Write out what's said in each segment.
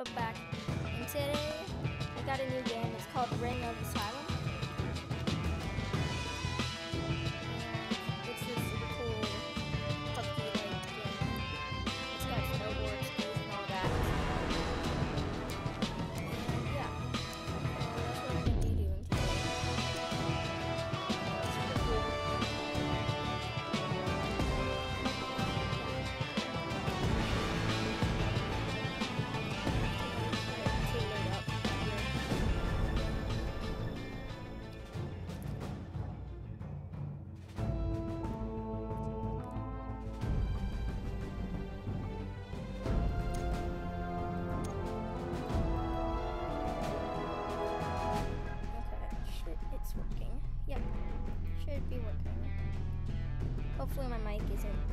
up? Back. And today, I got a new game. It's called Ring of Elysium.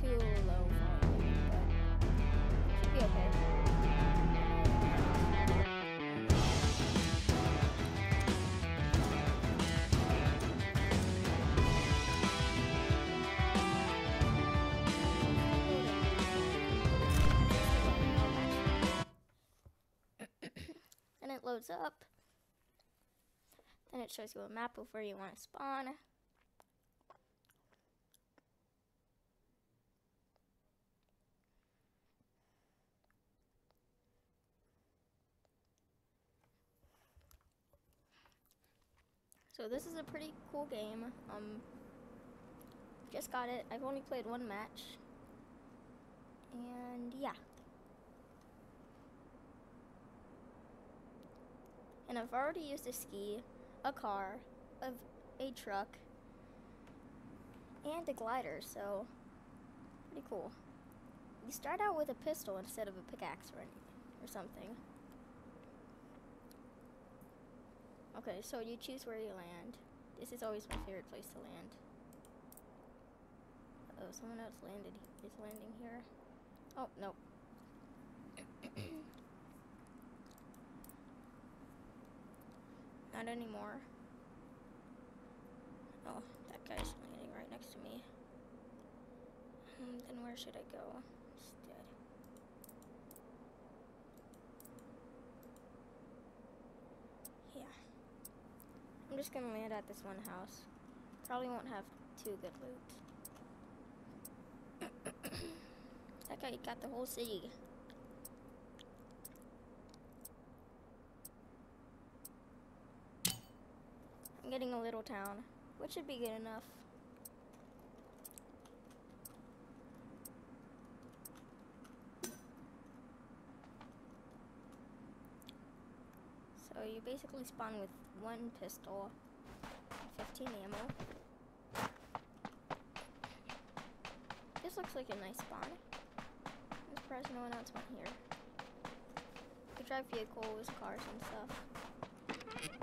Too low volume, but should be okay. and it loads up. Then it shows you a map of where you want to spawn. So this is a pretty cool game. Um, just got it. I've only played one match. And yeah. And I've already used a ski, a car, a, a truck, and a glider, so pretty cool. You start out with a pistol instead of a pickaxe or, any, or something. Okay, so you choose where you land. This is always my favorite place to land. Uh oh, someone else landed is landing here. Oh, no. Not anymore. Oh, that guy's landing right next to me. Hmm, then where should I go instead? Yeah. Just gonna land at this one house. Probably won't have too good loot. that guy got the whole city. I'm getting a little town, which should be good enough. So you basically spawn with one pistol, 15 ammo. This looks like a nice spawn. I'm surprised no one else went here. You could drive vehicles, cars, and stuff. Okay.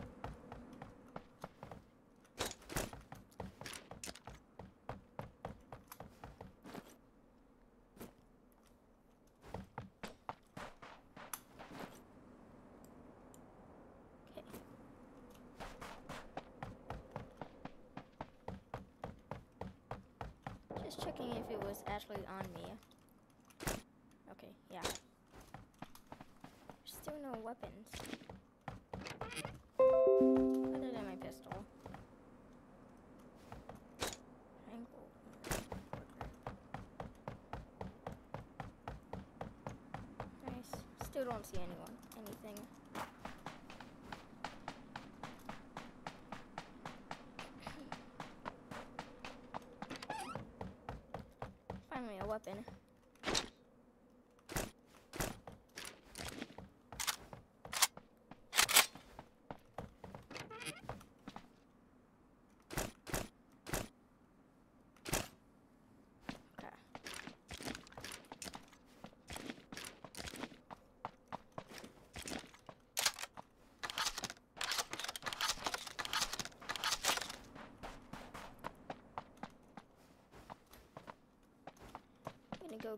Just checking if it was actually on me. Okay, yeah. There's still no weapons. Other than my pistol. Nice. Still don't see anyone. Anything. va a tener.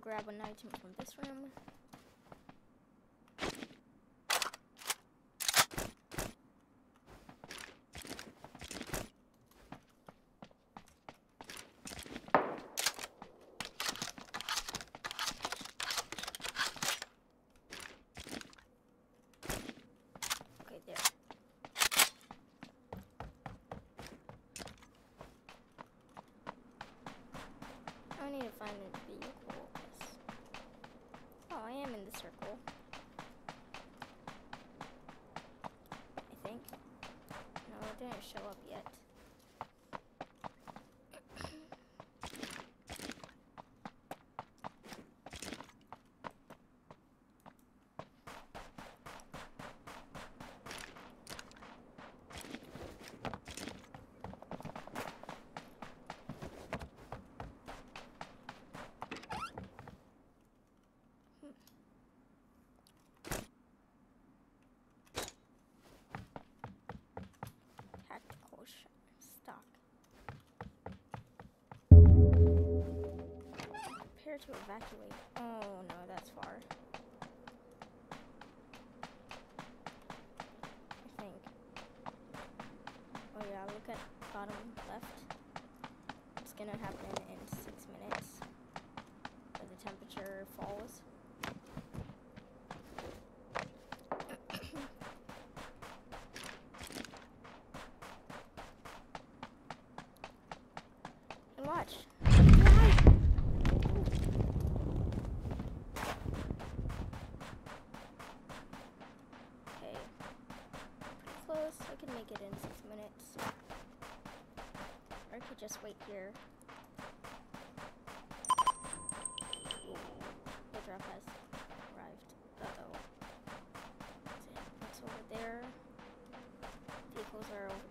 grab an item from this room. I need to find it. Show up yet. To evacuate. Oh no, that's far. I think. Oh yeah, look at bottom left. It's gonna happen in six minutes. The temperature falls. And watch. Fly! Okay. Pretty close. I can make it in six minutes. Or I could just wait here. The drop has arrived. Uh-oh. What's over there? Vehicles are over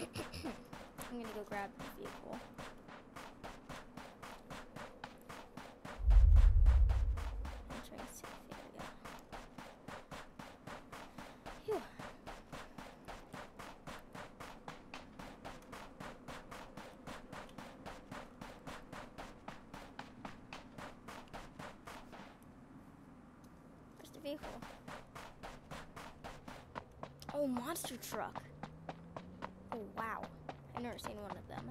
there. I'm gonna go grab the vehicle. Vehicle? Oh, monster truck. Oh, wow. I've never seen one of them.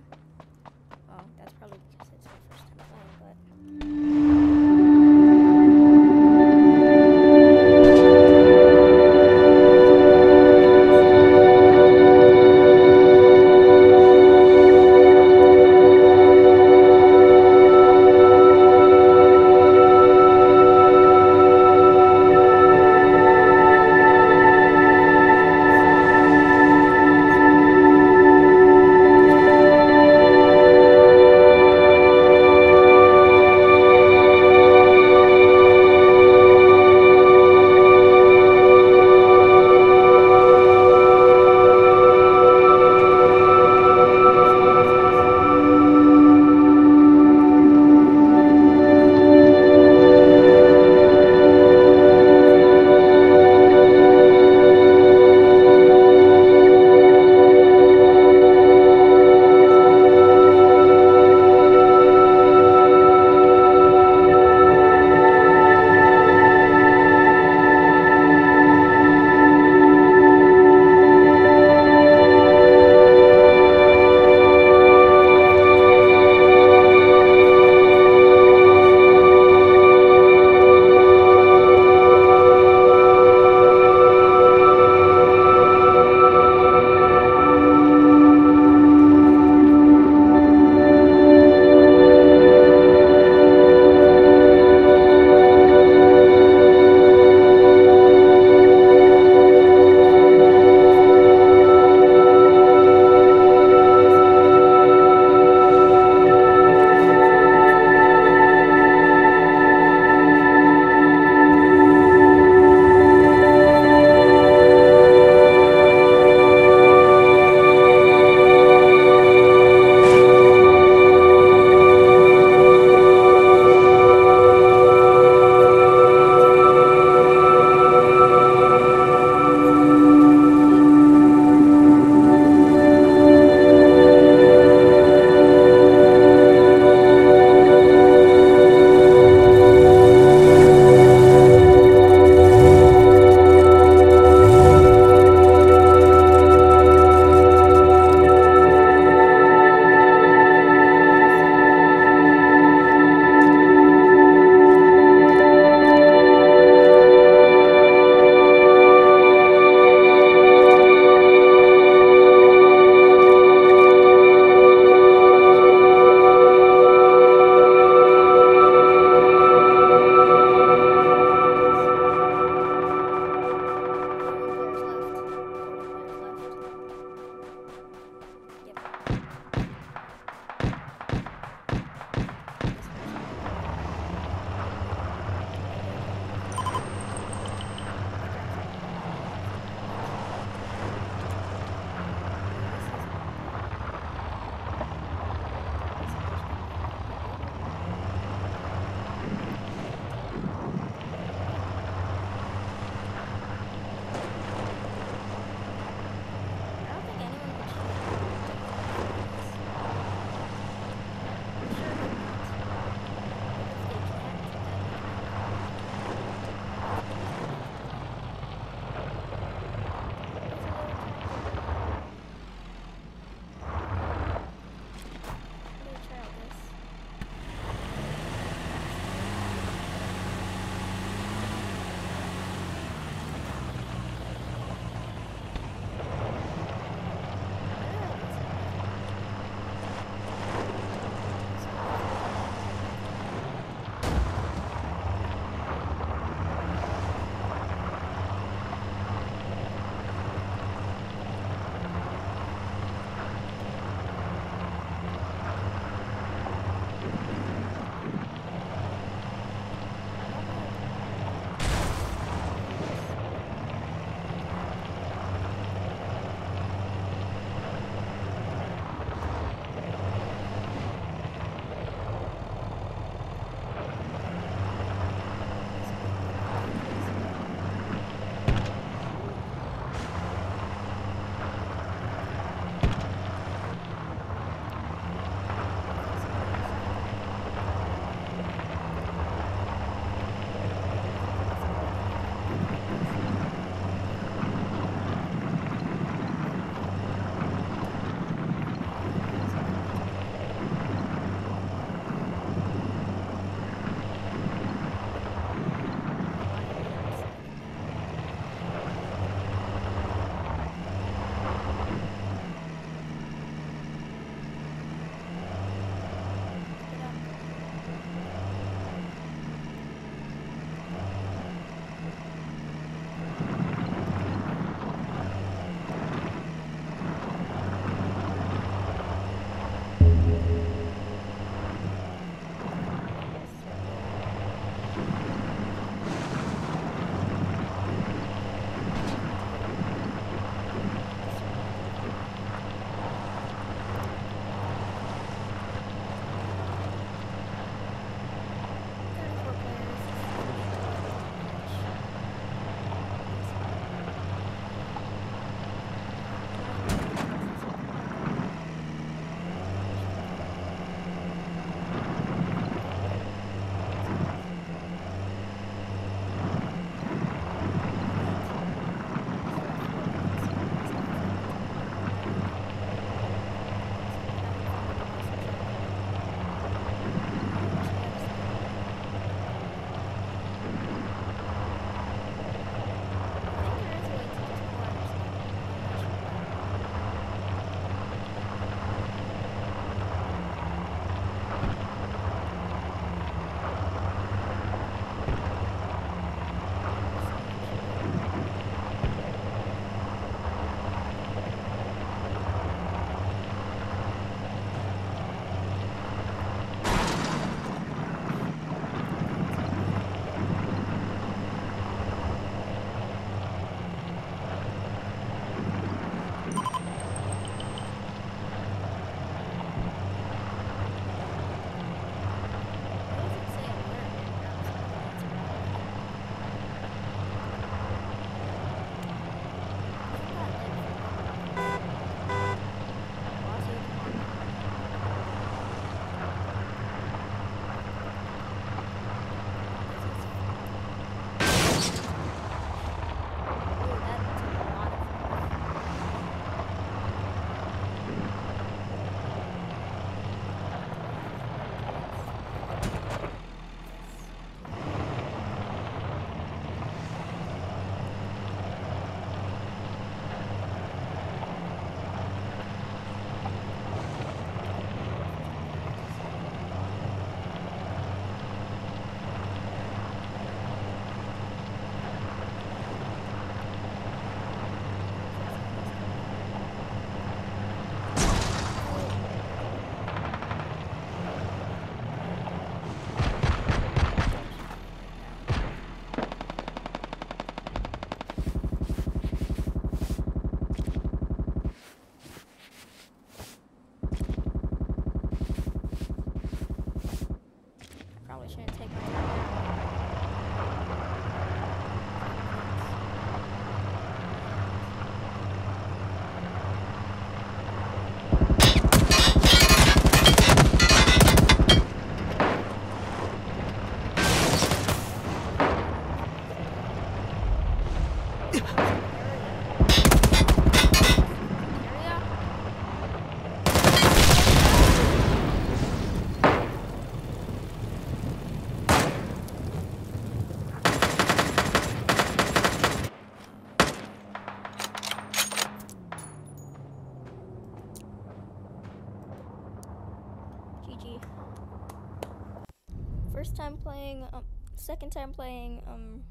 Time playing, um,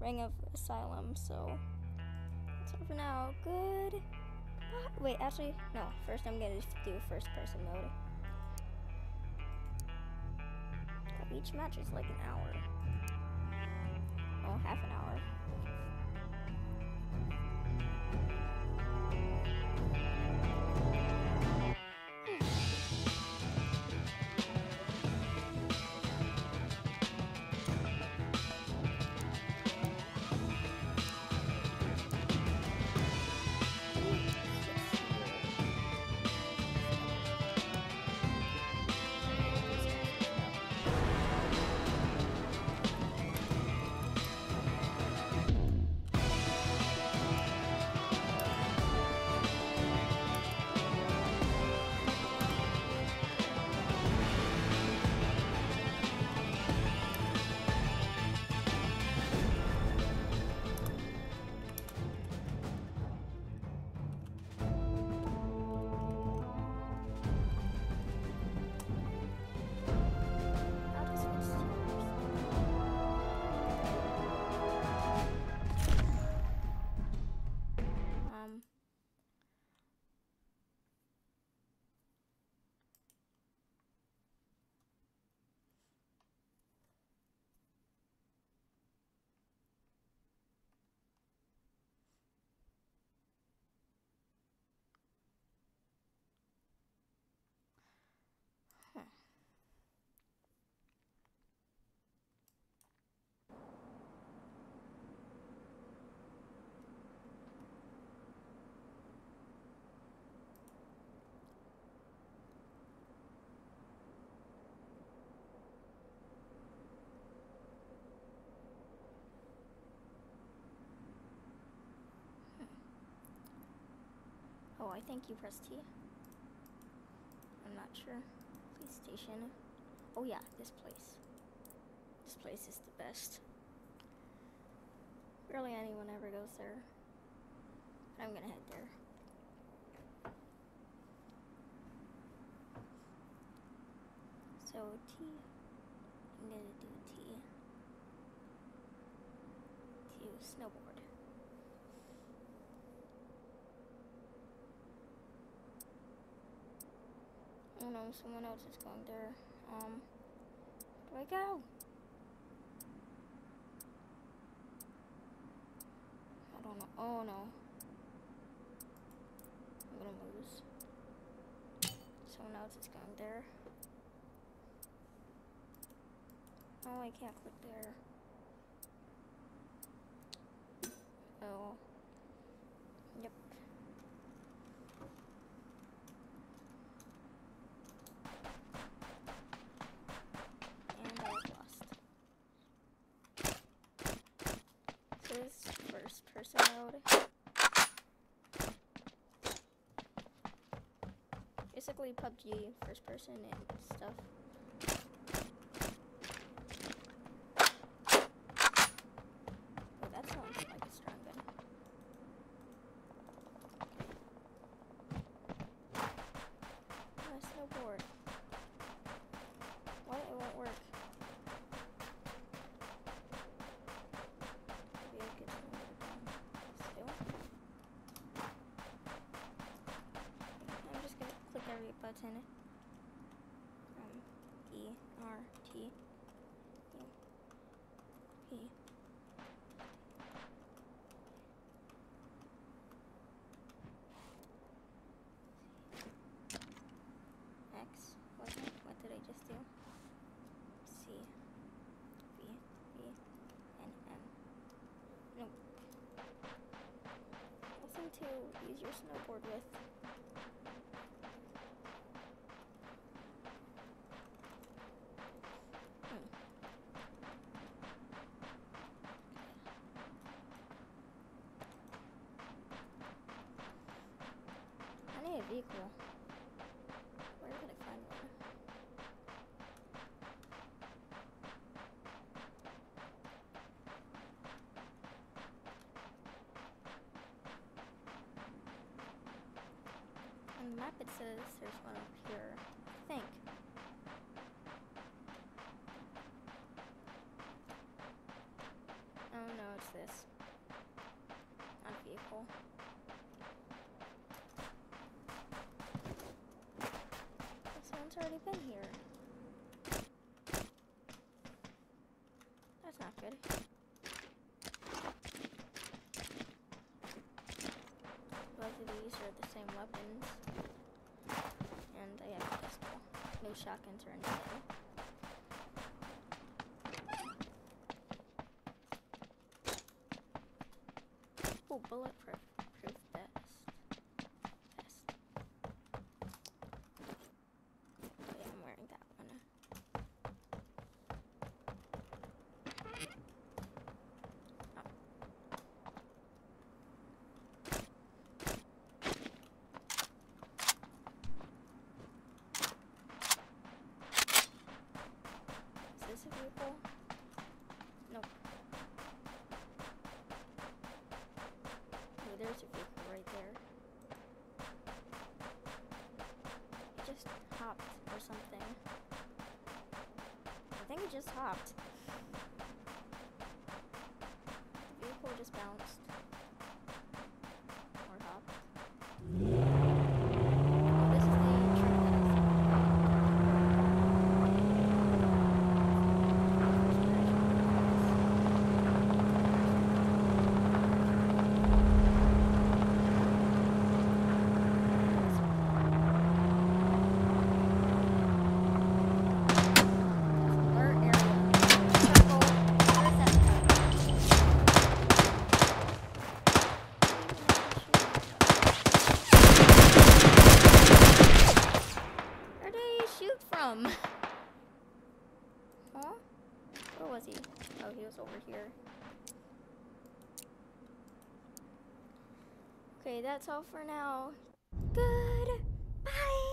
Ring of Elysium, so that's all for now. Good. Wait, actually, no. First, I'm gonna do first person mode. Each match is like an hour. Oh, half an hour. I think you press T. I'm not sure. Station. Oh yeah, this place. This place is the best. Barely anyone ever goes there. But I'm gonna head there. So T. I'm gonna do T. To snowboard. Oh no, someone else is going there. Um, where do I go? I don't know. Oh no. I'm gonna lose. Someone else is going there. Oh, I can't click there. Oh. Yep. And I was lost. So this is first person mode. Basically PUBG first person and stuff. Oh, that sounds like a strong gun. My snowboard. Why it won't work? Maybe I could still. I'm just gonna click every button. Um, E R T U P. X. What, what did I just do? C. V. V. and M. Nope. Nothing to use your snowboard with. Vehicle? Where could I find one? On the map it says there's one up here. I think. Oh no, it's this. Not a vehicle. Already been here. That's not good. Both of these are the same weapons. And I have a pistol. No shotguns or anything. Oh, bulletproof proof vest. Vest. Oh, yeah, I'm wearing that one. Is this a vehicle? Nope. Oh, there's a vehicle right there. It just hopped or something. I think it just hopped. The vehicle just bounced. Or hopped. Oh, this is the truck that is. Alert area. Circle. Intercept. Where did he shoot from? Huh? Where was he? Oh, he was over here. Okay, that's all for now.